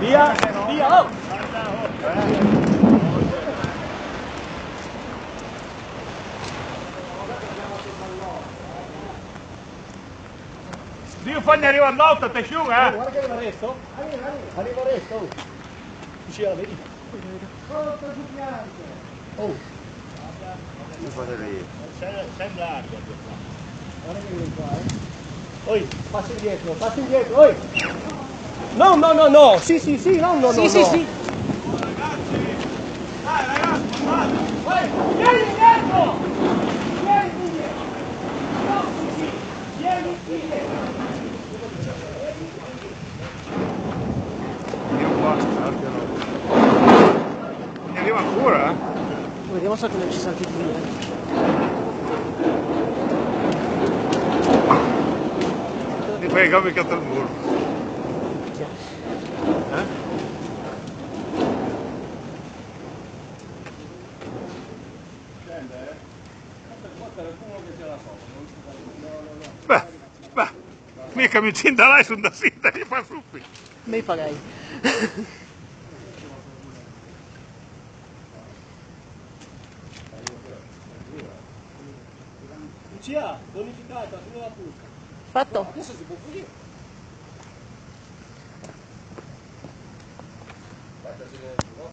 Via, via, oh! Dio fanno arrivare all'alto, ti asciuga, eh? Guarda che arriva il resto. Arriva, arriva, arriva il resto. Oh. Sì, la vedi? Oh, Sembra acqua. guarda che viene qua, eh. Oi, passa indietro, passa indietro, oi! No, no, no, no! Sì, sì, sì, no, no, Sì, no, sì, no. sì. Dai ragazzi, guarda. Vieni indietro! Vieni indietro! No, sì, sì, vieni indietro! Io basta, Mi arriva ancora, eh? Vediamo se non ci salti via. Mi fai il gambe al muro. Beh, beh, mica mi là su da sita e fa subito. Mi farei. Lucia, bonificata, fino alla punta. Fatto? Adesso si può pulire.